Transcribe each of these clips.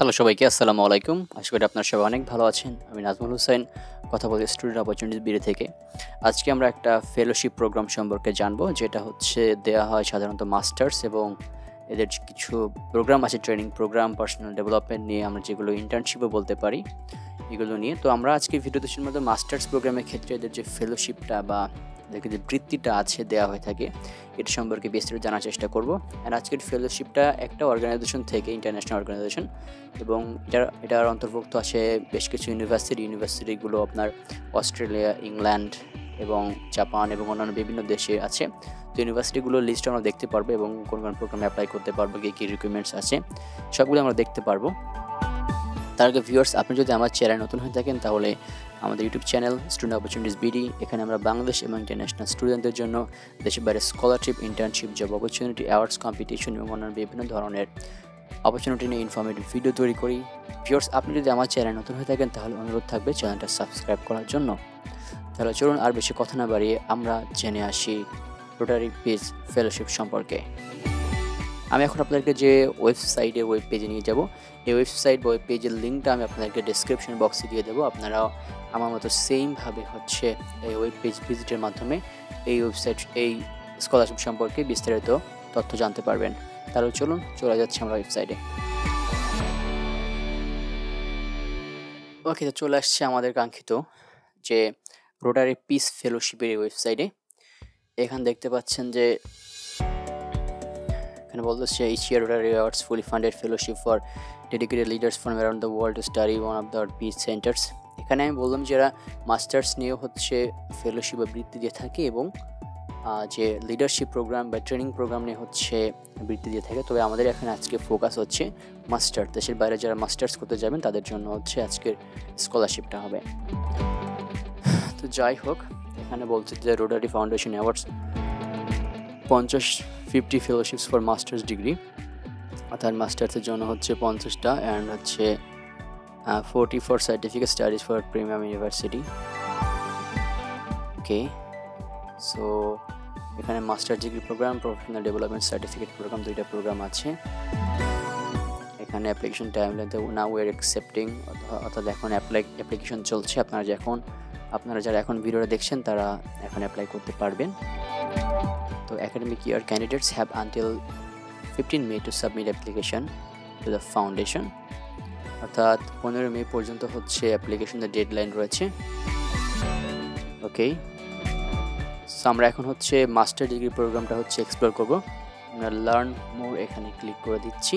Hello সবাইকে আসসালামু আলাইকুম। আশা করি আপনার সবাই অনেক ভালো আছেন। আমি নাজমুল হোসেন, কথা বলি স্টুডেন্ট অপরচুনিটিস বিড়ি থেকে। আজকে আমরা একটা ফেলোশিপ প্রোগ্রাম সম্পর্কে জানব, যেটা হচ্ছে দেওয়া হয় সাধারণত মাস্টার্স এবং এদের কিছু প্রোগ্রাম আছে ট্রেনিং প্রোগ্রাম পার্সোনাল ডেভেলপমেন্ট নিয়ে আমরা যেগুলো ইন্টার্নশিপও বলতে পারি, এগুলো নিয়ে। তো আমরা আজকে ভিডিও ভিডিওতে শুনব মাস্টার্স প্রোগ্রামের ক্ষেত্রে এদের যে ফেলোশিপটা বা এদেরকে যে বৃত্তিটা আছে দেওয়া হয়ে থাকে এটা সম্পর্কে বিস্তারিত জানার চেষ্টা করব। অ্যান্ড আজকের ফেলোশিপটা একটা অর্গানাইজেশন থেকে ইন্টারন্যাশনাল অর্গানাইজেশন এবং এটার এটার অন্তর্ভুক্ত আছে বেশ কিছু ইউনিভার্সিটি ইউনিভার্সিটিগুলো আপনার অস্ট্রেলিয়া, ইংল্যান্ড এবং জাপান এবং অন্যান্য বিভিন্ন দেশে আছে। তো ইউনিভার্সিটিগুলোর লিস্ট আমরা দেখতে পারব এবং কোন কোন প্রোগ্রামে অ্যাপ্লাই করতে পারব, কী কী রিকোয়ারমেন্টস আছে, সবগুলো আমরা দেখতে পারব। তার আগে ভিউয়ার্স আপনি যদি আমার চ্যানেল নতুন হয়ে থাকেন, তাহলে আমাদের YouTube channel student opportunities B এখানে আমরা বাংলাদেশ এবং ইন্টারন্যাশনাল স্টুডেন্টদের জন্য দেশের বাইরে scholarship internship job opportunity awards competition এবং অন্যান্য বিভিন্ন ধরনের অপরচুনিটি নিয়ে ইনফরমেটিভ ভিডিও তৈরি করি। ভিউয়ার্স আপনি যদি আমার চ্যানেল নতুন হয়ে থাকেন, তাহলে অনুরোধ থাকবে চ্যানেলটা সাবস্ক্রাইব করার জন্য। তাহলে চলুন আর বেশি কথা না বাড়িয়ে আমরা জেনে আসি রোটারি পিস ফেলোশিপ সম্পর্কে। আমি এখন আপনাদেরকে যে ওয়েবসাইটে ওয়েব পেজে নিয়ে যাব, এই ওয়েবসাইট বা ওয়েব পেজের লিঙ্কটা আমি আপনাদেরকে ডিসক্রিপশন বক্সে দিয়ে দেবো। আপনারাও আমার মতো সেমভাবে হচ্ছে এই ওয়েব পেজ ভিজিটের মাধ্যমে এই ওয়েবসাইট এই স্কলারশিপ সম্পর্কে বিস্তারিত তথ্য জানতে পারবেন। তাহলে চলুন, চলে যাচ্ছে আমরা ওয়েবসাইটে ওকে তো চলে আসছে আমাদের কাঙ্ক্ষিত যে রোটারি পিস ফেলোশিপের এই ওয়েবসাইটে এখানে দেখতে পাচ্ছেন যে বলতেছে each year Rotary awards fully funded fellowship for dedicated leaders from around the world to study one of the peace centres এখানে আমি বললাম যারা মাস্টার্স নিয়েও হচ্ছে ফেলোশিপ বা বৃত্তি দিয়ে থাকে এবং যে লিডারশিপ প্রোগ্রাম বা ট্রেনিং প্রোগ্রাম নিয়ে হচ্ছে বৃত্তি দিয়ে থাকে। তবে আমাদের এখানে আজকে ফোকাস হচ্ছে মাস্টার দেশের বাইরে যারা মাস্টার্স করতে যাবেন তাদের জন্য হচ্ছে আজকের স্কলারশিপটা হবে। তো যাই হোক, এখানে বলছে যে রোডারি ফাউন্ডেশন অ্যাওয়ার্ডস পঞ্চাশ fifty fellowships for masters degree অর্থাৎ মাস্টার্সের জন্য হচ্ছে পঞ্চাশটা অ্যান্ড হচ্ছে forty for certificate studies for premium university okay so এখানে master degree programme professional development certificate programme দুইটা প্রোগ্রাম আছে। এখানে অ্যাপ্লিকেশন টাইম লেন্থ না ওয়ার অ্যাকসেপ্টিং অর্থাৎ এখন অ্যাপ্লাই অ্যাপ্লিকেশন চলছে। আপনারা এখন আপনারা যারা এখন ভিডিওটা দেখছেন, তারা এখন অ্যাপ্লাই করতে পারবেন। তো academic year candidates have until fifteen May to submit application to the foundation অর্থাৎ পনেরো মে পর্যন্ত হচ্ছে অ্যাপ্লিকেশনের ডেডলাইন রয়েছে। ওকে আমরা এখন হচ্ছে মাস্টার ডিগ্রি প্রোগ্রামটা হচ্ছে এক্সপ্লোর করব। আমরা লার্ন মোর এখানে ক্লিক করে দিচ্ছি।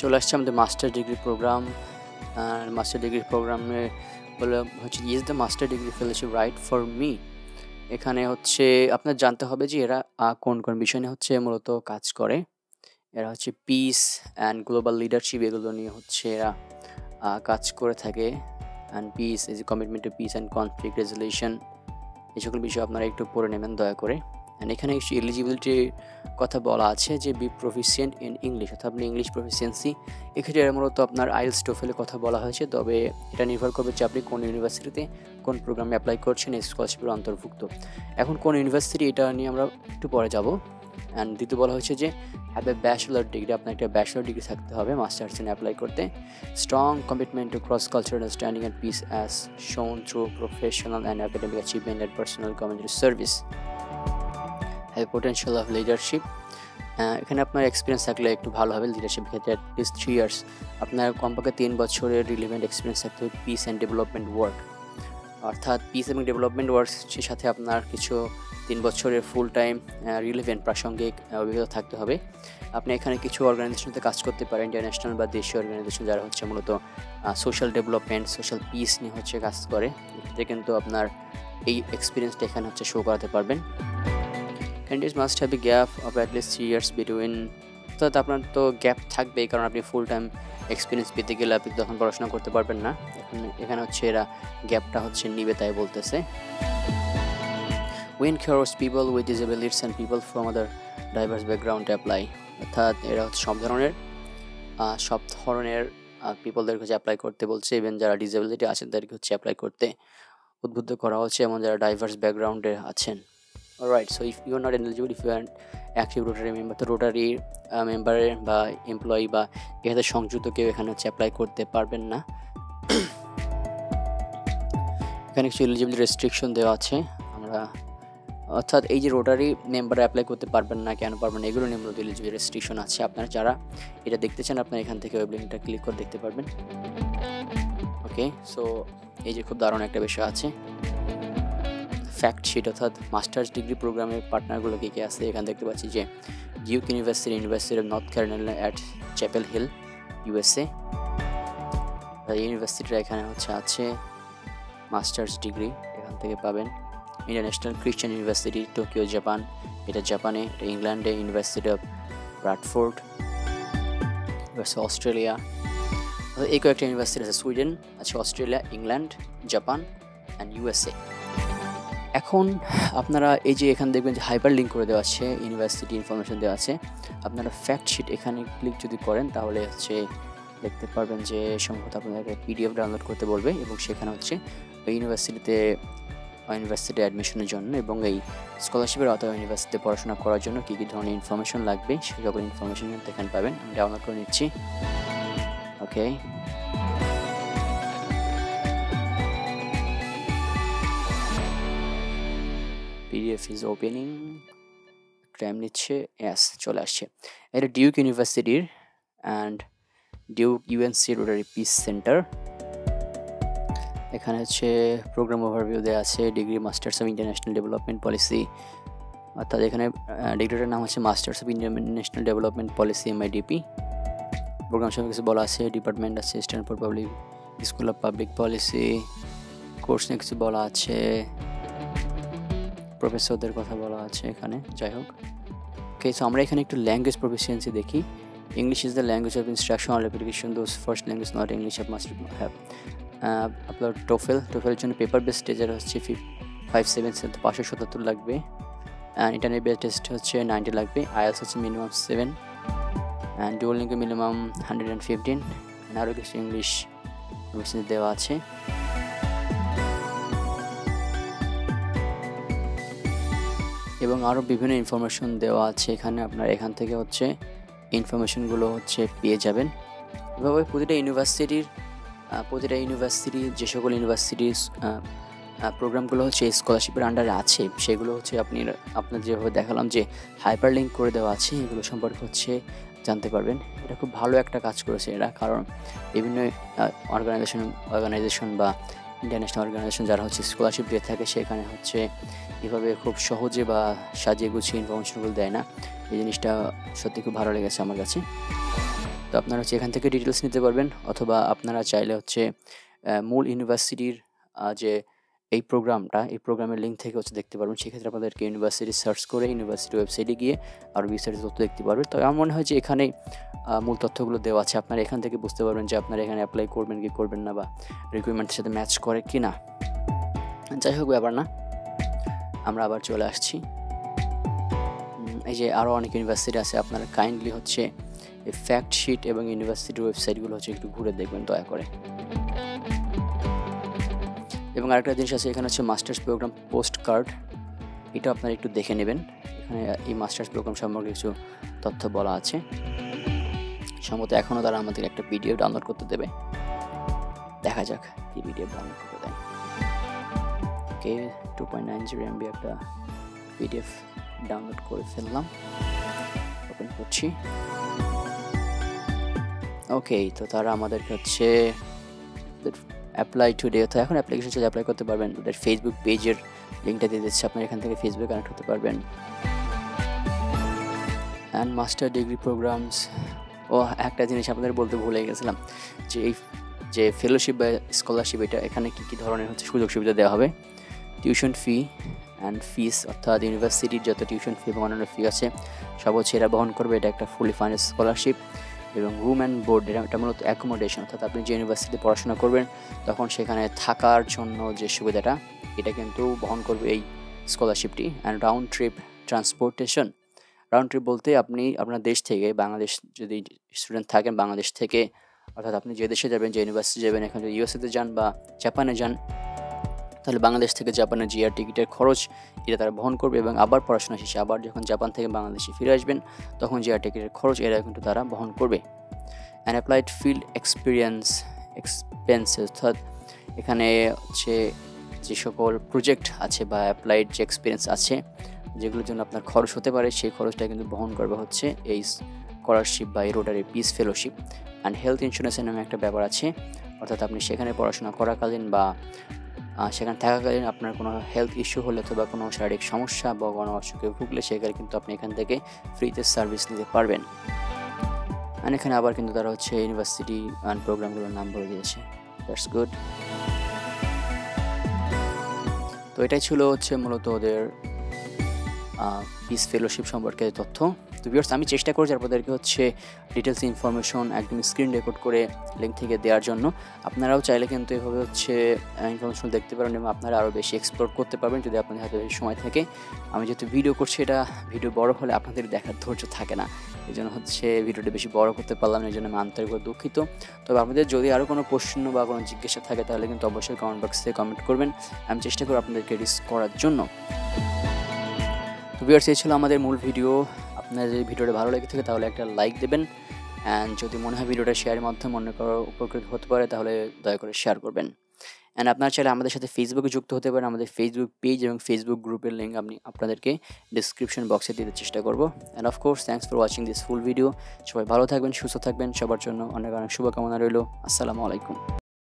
চলে আসছে আমাদের master degree programme master degree প্রোগ্রামে বলে হচ্ছে is the master degree fellowship right for me এখানে হচ্ছে আপনার জানতে হবে যে, এরা কোন কোন বিষয় নিয়ে হচ্ছে মূলত কাজ করে। এরা হচ্ছে পিস অ্যান্ড গ্লোবাল লিডারশিপ এগুলো নিয়ে হচ্ছে এরা কাজ করে থাকে। And peace is commitment to peace and conflict resolution এই সকল বিষয় আপনারা একটু পড়ে নেবেন দয়া করে। অ্যান্ড এখানে এলিজিবিলিটির কথা বলা আছে যে বি প্রফিসিয়েন্ট ইন ইংলিশ অর্থাৎ আপনি ইংলিশ প্রফিসিয়েন্সি এক্ষেত্রে মূলত আপনার আইলস টোফেলের কথা বলা হয়েছে। তবে এটা নির্ভর করবে যে আপনি কোন ইউনিভার্সিটিতে কোন প্রোগ্রামে অ্যাপ্লাই করছেন, এই স্কলারশিপের অন্তর্ভুক্ত। এখন কোন ইউনিভার্সিটি এটা নিয়ে আমরা একটু পরে যাব। অ্যান্ড দ্বিতীয় বলা হয়েছে যে হ্যাভ এ ব্যাচেলার ডিগ্রি আপনার একটা ব্যাচেলার ডিগ্রি থাকতে হবে মাস্টার্স ইন অ্যাপ্লাই করতে। Strong commitment to cross cultural understanding and peace as shown through professional and academic achievement and personal community service have potential of leadership এখানে আপনার experience থাকলে একটু ভালো হবে। লিডারশিপ ক্ষেত্রে অ্যাটলিস্ট থ্রি ইয়ার্স আপনার কমপক্ষে তিন বছরের রিলিভেন্ট এক্সপিরিয়েন্স থাকতে হবে পিস অ্যান্ড ডেভেলপমেন্ট ওয়ার্ক অর্থাৎ পিস এবং ডেভেলপমেন্ট ওয়ার্কসের সাথে আপনার কিছু তিন বছরের ফুল টাইম রিলিভেন্ট প্রাসঙ্গিক অভিজ্ঞতা থাকতে হবে। আপনি এখানে কিছু অর্গানাইজেশনতে কাজ করতে পারেন ইন্টারন্যাশনাল বা দেশীয় অর্গানাইজেশন যারা হচ্ছে মূলত সোশ্যাল ডেভেলপমেন্ট সোশ্যাল পিস নিয়ে হচ্ছে কাজ করে। এতে কিন্তু আপনার এই এক্সপিরিয়েন্সটা এখানে হচ্ছে শো করাতে পারবেন। Candidates must have a gap of at least three years between অর্থাৎ আপনার তো গ্যাপ থাকবেই, কারণ আপনি ফুল টাইম এক্সপিরিয়েন্স পেতে গেলে আপনি তখন পড়াশোনা করতে পারবেন না। এখানে হচ্ছে এরা গ্যাপটা হচ্ছে নিবে তাই বলতেছে। উইন খেয়ারস people with disabilities and people from other diverse background apply অর্থাৎ এরা হচ্ছে সব ধরনের সব ধরনের পিপলদেরকে হচ্ছে অ্যাপ্লাই করতে বলছে। ইভেন যারা ডিসেবিলিটি আছেন, তাদেরকে হচ্ছে অ্যাপ্লাই করতে উদ্বুদ্ধ করা হচ্ছে, এমন যারা ডাইভার্স ব্যাকগ্রাউন্ডে আছেন। Right so if you are not eligible if you are active Rotary member তো রোটারি মেম্বারের বা এমপ্লয়ি বা এখানে সংযুক্ত কেউ এখানে হচ্ছে অ্যাপ্লাই করতে পারবেন না। এখানে কিছু এলিজিবিলিটি রেস্ট্রিকশন দেওয়া আছে। আমরা, অর্থাৎ এই যে রোটারি মেম্বার অ্যাপ্লাই করতে পারবেন না কেন পারবেন এগুলো নিয়ে এলিজিবিলিটি রেস্ট্রিকশন আছে। আপনারা যারা এটা দেখতে চান আপনারা এখান থেকে ওয়েব লিঙ্কটা ক্লিক করে দেখতে পারবেন। ওকে সো এই যে খুব দারুণ একটা বিষয় আছে। ফ্যাক্ট শিট অর্থাৎ মাস্টার্স ডিগ্রি প্রোগ্রামের পার্টনারগুলো কে কে আছে, এখানে দেখতে পাচ্ছি যে Duke university university of North Carolina at Chapel Hill USA ইউনিভার্সিটিটা এখানে হচ্ছে আছে মাস্টার্স ডিগ্রি এখান থেকে পাবেন। International Christian university Tokyo Japan এটা জাপানে এটা ইংল্যান্ডে ইউনিভার্সিটি অফ ব্রাডফোর্ড অস্ট্রেলিয়া এই কয়েকটা ইউনিভার্সিটি আছে সুইডেন আছে Australia England Japan and USA এখন আপনারা এই যে এখানে দেখবেন যে হাইপার লিঙ্ক করে দেওয়া আছে ইউনিভার্সিটি ইনফরমেশন দেওয়া আছে, আপনারা ফ্যাক্ট শিট এখানে ক্লিক যদি করেন তাহলে হচ্ছে দেখতে পারবেন যে সম্ভবত আপনাদেরকে পিডিএফ ডাউনলোড করতে বলবে এবং সেখানে হচ্ছে ইউনিভার্সিটিতে ইউনিভার্সিটি অ্যাডমিশনের জন্য এবং এই স্কলারশিপের অথবা ইউনিভার্সিটিতে পড়াশোনা করার জন্য কী কী ধরনের ইনফরমেশন লাগবে, সেই সকল ইনফরমেশন এখানে পাবেন। আমি ডাউনলোড করে নিচ্ছি। Okay PDF is opening time নিচ্ছে ইয়াস চলে আসছে। এটা ডিউক ইউনিভার্সিটির and Duke UNC Rotary peace center এখানে হচ্ছে প্রোগ্রাম ওভারভিউ দেওয়া আছে degree masters of international development policy অর্থাৎ এখানে ডিগ্রিটার নাম হচ্ছে masters of international development policy MIDP program সঙ্গে কিছু বলা আছে ডিপার্টমেন্ট আছে stand public school of public policy course নিয়ে কিছু বলা আছে। প্রফেসরদের কথা বলা আছে এখানে, যাই হোক। ওকে সো আমরা এখানে একটু ল্যাঙ্গুয়েজ প্রফিসিয়েন্সি দেখি। English is the language of instruction all application those first language not English of must have আপনার টোফেল টোফেলের জন্য পেপার বেস টেজার হচ্ছে ফিফ ফাইভ সেভেন পাঁচশো সতাত্তর লাগবে। অ্যান্ড ইন্টারনেট বেস টেস্ট হচ্ছে নাইনটি লাগবে। আইএলস হচ্ছে মিনিমাম সেভেন অ্যান্ড ডুয়েলিংকে মিনিমাম হান্ড্রেড অ্যান্ড ফিফটিন আরও কিছু ইংলিশ দেওয়া আছে। এবং আরও বিভিন্ন ইনফরমেশন দেওয়া আছে এখানে। আপনার এখান থেকে হচ্ছে ইনফরমেশনগুলো হচ্ছে পেয়ে যাবেন। এভাবে প্রতিটা ইউনিভার্সিটির প্রতিটা ইউনিভার্সিটি যে সকল ইউনিভার্সিটির প্রোগ্রামগুলো হচ্ছে স্কলারশিপের আন্ডারে আছে, সেগুলো হচ্ছে আপনি, আপনার যেভাবে দেখালাম যে হাইপার লিঙ্ক করে দেওয়া আছে, এগুলো সম্পর্কে হচ্ছে জানতে পারবেন। এটা খুব ভালো একটা কাজ করেছে এরা, কারণ বিভিন্ন অর্গানাইজেশন অর্গানাইজেশন বা ইন্টারন্যাশনাল অর্গানাইজেশন যারা হচ্ছে স্কলারশিপ দিয়ে থাকে, সেখানে হচ্ছে এভাবে খুব সহজে বা সাজিয়ে গুছিয়ে ইনফরমেশনগুলো দেয় না। এই জিনিসটা সত্যি খুব ভালো লেগেছে আমার কাছে। তো আপনারা হচ্ছে এখান থেকে ডিটেলস নিতে পারবেন, অথবা আপনারা চাইলে হচ্ছে মূল ইউনিভার্সিটির যে এই প্রোগ্রামটা, এই প্রোগ্রামের লিঙ্ক থেকে হচ্ছে দেখতে পারবেন। সেক্ষেত্রে আপনাদেরকে ইউনিভার্সিটি সার্চ করে ইউনিভার্সিটি ওয়েবসাইটে গিয়ে আরও বিস্তারিত তথ্য দেখতে পারবেন। তো আমার মনে হয় যে এখানে মূল তথ্যগুলো দেওয়া আছে। আপনারা এখান থেকে বুঝতে পারবেন যে আপনারা এখানে অ্যাপ্লাই করবেন কি করবেন না বা রিকোয়ারমেন্টের সাথে ম্যাচ করে কি না যাই হোক, ব্যাপার না। আমরা আবার চলে আসছি। এই যে আরও অনেক ইউনিভার্সিটি আছে। আপনারা কাইন্ডলি হচ্ছে এই ফ্যাক্ট শিট এবং ইউনিভার্সিটির ওয়েবসাইটগুলো হচ্ছে একটু ঘুরে দেখবেন, দয়া করে। এবং আরেকটা জিনিস আছে, এখানে হচ্ছে মাস্টার্স প্রোগ্রাম পোস্ট কার্ড এটা আপনারা একটু দেখে নেবেন। এখানে এই মাস্টার্স প্রোগ্রাম সম্পর্কে কিছু তথ্য বলা আছে। সম্ভবত এখনও তারা আমাদের একটা পিডিএফ ডাউনলোড করতে দেবে। দেখা যাক কি পিডিএফ ডাউনলোড করতে দেয়। Okay two point nine zero MB একটা পিডিএফ ডাউনলোড করে ফেললাম। ওপেন করছি। ওকে তো তারা আমাদেরকে হচ্ছে অ্যাপ্লাই টুডে অর্থাৎ এখন অ্যাপ্লিকেশন চাইলে অ্যাপ্লাই করতে পারবেন। ওদের ফেসবুক পেজের লিঙ্কটা দিয়ে দিচ্ছে, আপনার এখান থেকে ফেসবুক কানেক্ট হতে পারবেন। অ্যান্ড মাস্টার ডিগ্রি প্রোগ্রামস ও, একটা জিনিস আপনাদের বলতে ভুলে গেছিলাম, যে এই, যে ফেলোশিপ বা স্কলারশিপ এটা এখানে কী কী ধরনের হচ্ছে সুযোগ সুবিধা দেওয়া হবে? টিউশন ফি অ্যান্ড ফিস অর্থাৎ ইউনিভার্সিটির যত টিউশন ফি এবং অন্যান্য ফি আছে, সব হচ্ছে এরা বহন করবে। এটা একটা ফুলি ফাইন্যান্স স্কলারশিপ এবং রুম অ্যান্ড বোর্ড এটা মূলত অ্যাকোমোডেশন অর্থাৎ আপনি যে ইউনিভার্সিটিতে পড়াশোনা করবেন, তখন সেখানে থাকার জন্য যে সুবিধাটা, এটা কিন্তু বহন করবে এই স্কলারশিপটি and round trip transportation round trip বলতে আপনি আপনার দেশ থেকে, বাংলাদেশ যদি স্টুডেন্ট থাকেন বাংলাদেশ থেকে, অর্থাৎ আপনি যে দেশে যাবেন, যে ইউনিভার্সিটি যাবেন, এখন যদি ইউএসএতে যান বা জাপানে যান তাহলে বাংলাদেশ থেকে জাপানের জিআর টিকিটের খরচ, এটা তারা বহন করবে এবং আবার পড়াশোনা শেষে আবার যখন জাপান থেকে বাংলাদেশে ফিরে আসবেন, তখন জিআর টিকিটের খরচ এরা কিন্তু তারা বহন করবে। And applied field experience expenses অর্থাৎ এখানে হচ্ছে যে সকল প্রজেক্ট আছে বা অ্যাপ্লাইড যে এক্সপিরিয়েন্স আছে, যেগুলোর জন্য আপনার খরচ হতে পারে, সেই খরচটা কিন্তু বহন করবে হচ্ছে এই স্কলারশিপ বা এই Rotary peace fellowship and health ইন্স্যুরেন্সের নামে একটা ব্যাপার আছে, অর্থাৎ আপনি সেখানে পড়াশোনা করাকালীন বা সেখানে থাকাকালীন আপনার কোনো হেলথ ইস্যু হলে অথবা কোনো শারীরিক সমস্যা বা কোনো অসুখে ভুগলে সেখানে কিন্তু আপনি এখান থেকে ফ্রিতে সার্ভিস নিতে পারবেন। আর এখানে আবার কিন্তু তারা হচ্ছে ইউনিভার্সিটি অ্যান্ড প্রোগ্রামগুলোর নাম বলে দিয়েছে। দ্যাটস গুড তো এটাই ছিল হচ্ছে মূলত ওদের পিস ফেলোশিপ সম্পর্কে তথ্য। তো ভিউয়ার্স আমি চেষ্টা করছি আপনাদেরকে হচ্ছে ডিটেলস ইনফরমেশন একদম স্ক্রিন রেকর্ড করে লিঙ্ক থেকে দেওয়ার জন্য। আপনারাও চাইলে কিন্তু এভাবে হচ্ছে ইনফরমেশন দেখতে পারেন এবং আপনারা আরও বেশি এক্সপ্লোর করতে পারবেন যদি আপনাদের হাতে বেশি সময় থাকে। আমি যেহেতু ভিডিও করছি, এটা ভিডিও বড় হলে আপনাদের দেখার ধৈর্য থাকে না। এই জন্য হচ্ছে ভিডিওটা বেশি বড় করতে পারলাম না, এই জন্য আমি আন্তরিকভাবে দুঃখিত। তবে আপনাদের যদি আরও কোনো প্রশ্ন বা কোনো জিজ্ঞাসা থাকে, তাহলে কিন্তু অবশ্যই কমেন্ট বক্সে কমেন্ট করবেন। আমি চেষ্টা করব আপনাদেরকে রিস্ক করার জন্য। তো ভিউয়ার্স এই ছিল আমাদের মূল ভিডিও আপনার যদি ভিডিওটা ভালো লেগে থাকে তাহলে একটা লাইক দেবেন। অ্যান্ড যদি মনে হয় ভিডিওটা শেয়ারের মাধ্যমে মনে করো উপকৃত হতে পারে তাহলে দয়া করে শেয়ার করবেন। অ্যান্ড আপনার চাইলে আমাদের সাথে ফেসবুকে যুক্ত হতে পারেন। আমাদের ফেসবুক পেজ এবং ফেসবুক গ্রুপের লিঙ্ক আমি আপনাদেরকে ডিসক্রিপশন বক্সে দিতে চেষ্টা করব। And of course thanks for watching this full video সবাই ভালো থাকবেন, সুস্থ থাকবেন। সবার জন্য অনেক অনেক শুভকামনা রইল। আসসালামু আলাইকুম।